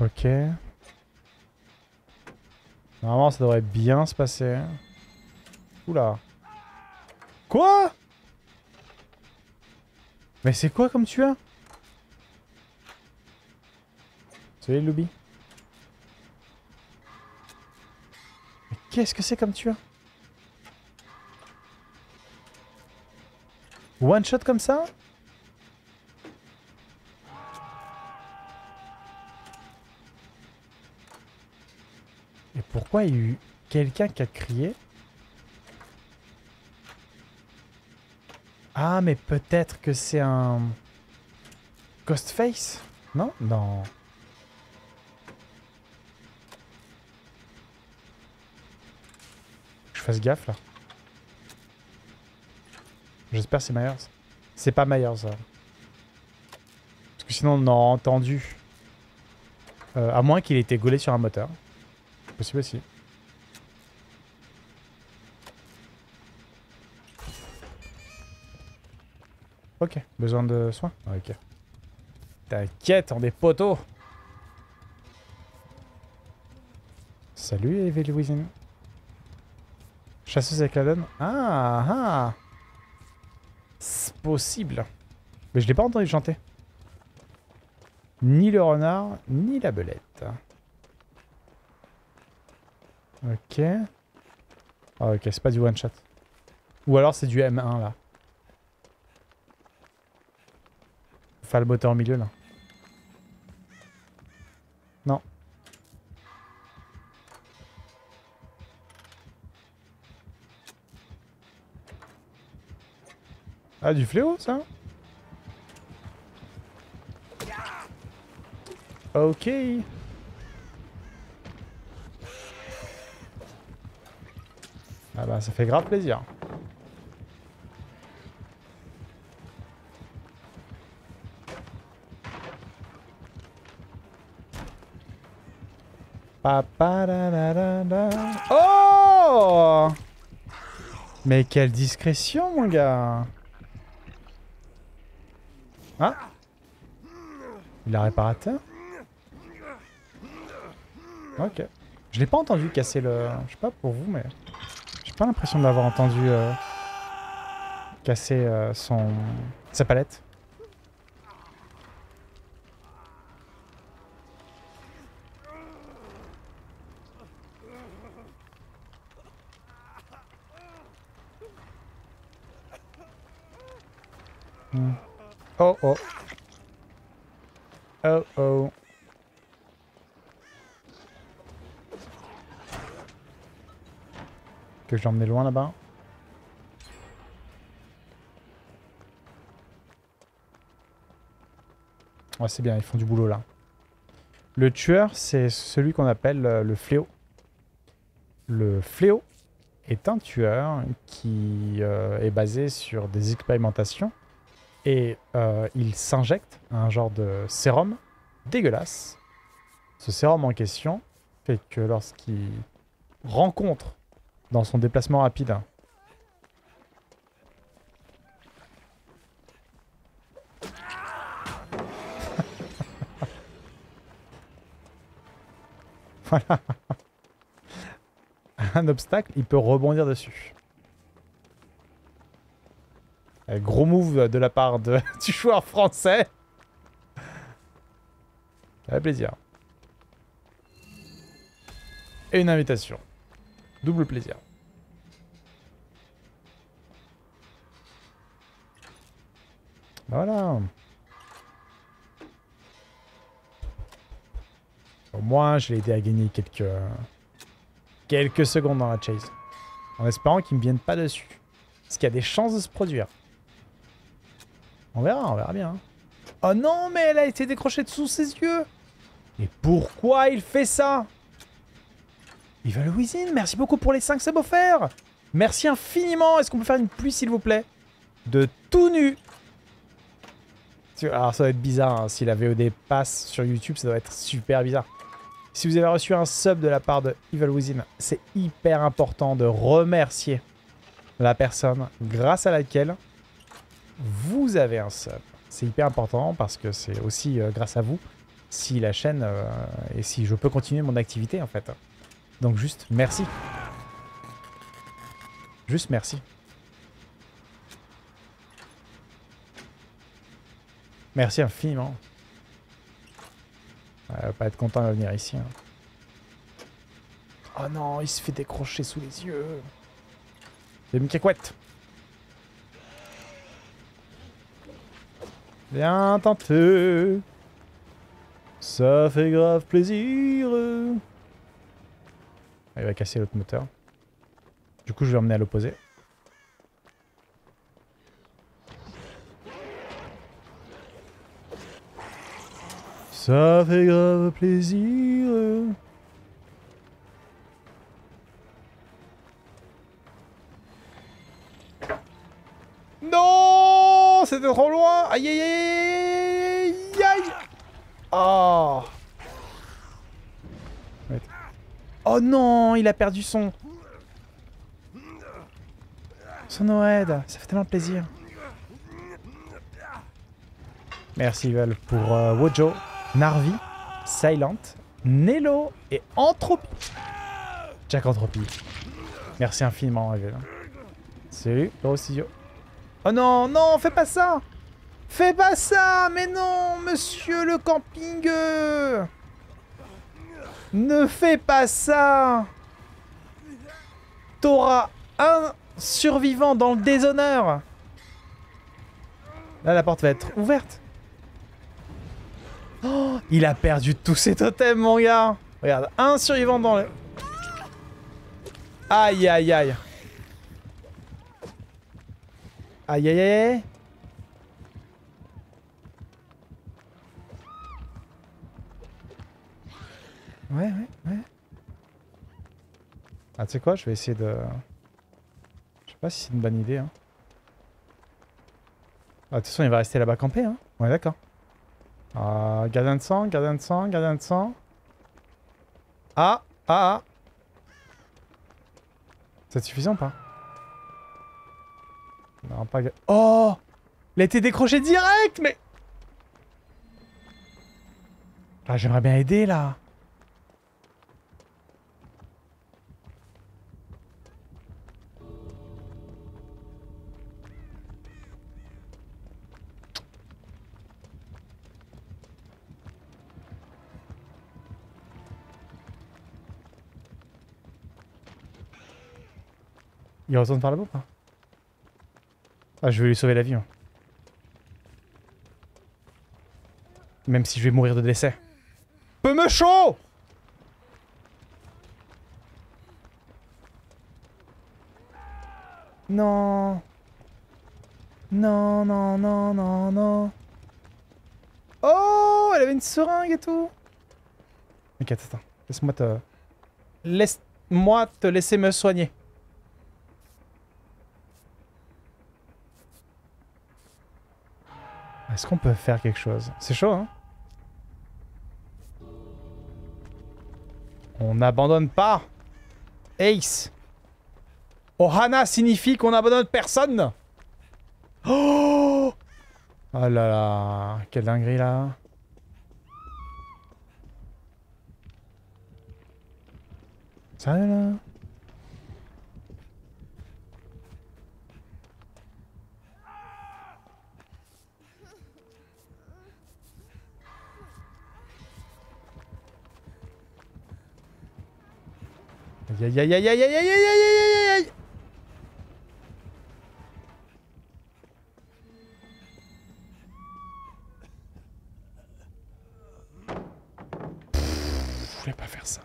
Ok. Normalement, ça devrait bien se passer. Oula. Quoi? Mais c'est quoi comme tu as Salut Loubi. Mais qu'est-ce que c'est comme tu as One shot comme ça Et pourquoi il y a eu quelqu'un qui a crié Ah, mais peut-être que c'est un... Ghostface Non? Non. Je fasse gaffe, là. J'espère que c'est Myers. C'est pas Myers. Parce que sinon, on aurait entendu. Euh, à moins qu'il ait été gaulé sur un moteur. Possible aussi. Ok, besoin de soins? Ok. T'inquiète, on est poteaux Salut Evie Louisine. Chasseuse avec la donne Ah ah possible. Mais je l'ai pas entendu chanter. Ni le renard, ni la belette. Ok. Ah, ok, c'est pas du one shot. Ou alors c'est du M1 là. Faire le moteur au milieu là. Ah, du fléau ça Ok. Ah bah ça fait grave plaisir. Oh Mais quelle discrétion mon gars Ah Il a réparateur Ok. Je l'ai pas entendu casser le... Je sais pas pour vous mais... J'ai pas l'impression de l'avoir entendu euh, casser euh, son... sa palette. Hmm. Oh oh. Oh oh. Que je l'emmenais loin là-bas. Ouais, c'est bien, ils font du boulot là. Le tueur, c'est celui qu'on appelle euh, le fléau. Le fléau est un tueur qui euh, est basé sur des expérimentations et euh, il s'injecte un genre de sérum dégueulasse. Ce sérum en question fait que lorsqu'il rencontre dans son déplacement rapide voilà un obstacle, il peut rebondir dessus. Un gros move de la part du joueur français. Ça fait plaisir. Et une invitation. Double plaisir. Voilà. Au moins, je l'ai aidé à gagner quelques... quelques secondes dans la chase. En espérant qu'il ne me vienne pas dessus. Parce qu'il y a des chances de se produire. On verra, on verra bien. Oh non, mais elle a été décrochée sous ses yeux Mais pourquoi il fait ça? Viva Louisine, merci beaucoup pour les 5 subs offerts Merci infiniment Est-ce qu'on peut faire une pluie, s'il vous plaît? De tout nu Alors, ça doit être bizarre, hein. si la VOD passe sur YouTube, ça doit être super bizarre. Si vous avez reçu un sub de la part de Evil Within, c'est hyper important de remercier la personne grâce à laquelle vous avez un sub. C'est hyper important parce que c'est aussi euh, grâce à vous si la chaîne euh, et si je peux continuer mon activité en fait. Donc juste merci. Juste merci. Merci infiniment. Ouais, va pas être content de venir ici. hein. Oh non, il se fait décrocher sous les yeux. C'est une. Bien tenté. Ça fait grave plaisir. Il va casser l'autre moteur. Du coup, je vais emmener à l'opposé. Ça fait grave plaisir. C'était trop loin Aïe aïe aïe aïe aïe Oh. Oh non Il a perdu son... Son Noed Ça fait tellement plaisir. Merci Val pour euh, Wojo, Narvi, Silent, Nelo et Entropie. Jack Entropie. Merci infiniment Evel. Salut, Gros. Oh non, non, fais pas ça Fais pas ça Mais non, monsieur le camping. Ne fais pas ça T'auras un survivant dans le déshonneur Là, la porte va être ouverte. Oh, il a perdu tous ses totems, mon gars Regarde, un survivant dans le... Aïe, aïe, aïe. Aïe, aïe, aïe. Ouais, ouais, ouais. Ah, tu sais quoi, je vais essayer de... Je sais pas si c'est une bonne idée, hein. Ah, de toute façon, il va rester là-bas camper, hein. Ouais, d'accord. Ah, gardien de sang, gardien de sang, gardien de sang. Ah, ah, ah. C'est suffisant pas? Oh Il a été décroché direct, mais... Ah, j'aimerais bien aider, là. Il retourne par là-bas ou pas Ah, je vais lui sauver la vie. moi. Même si je vais mourir de décès. Peu me chaud Non. Non, non, non, non, non. Oh, elle avait une seringue et tout. Ok, attends. Laisse-moi te... Laisse-moi te laisser me soigner. Est-ce qu'on peut faire quelque chose? C'est chaud, hein? On n'abandonne pas. Ace. Ohana signifie qu'on n'abandonne personne. Oh! Oh là là Quelle dinguerie, là. Sérieux, là? Aïe aïe aïe aïe aïe aïe aïe aïe aïe Je voulais pas faire ça.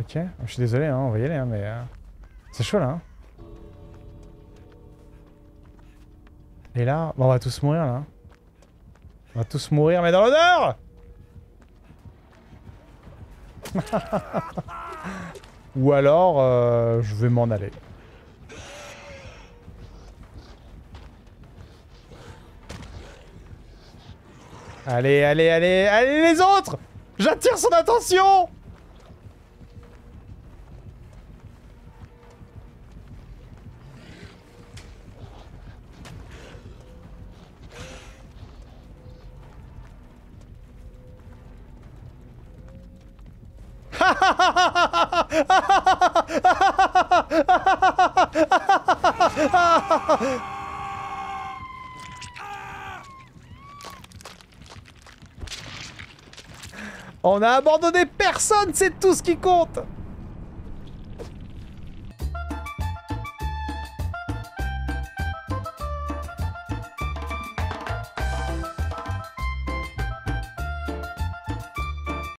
Ok, je suis désolé, hein, on va y aller, hein, mais... euh, C'est chaud là. Hein. Et là, on va tous mourir là. On va tous mourir, mais dans l'honneur. Ou alors, euh, je vais m'en aller. Allez, allez, allez, allez les autres. J'attire son attention On a abandonné personne, c'est tout ce qui compte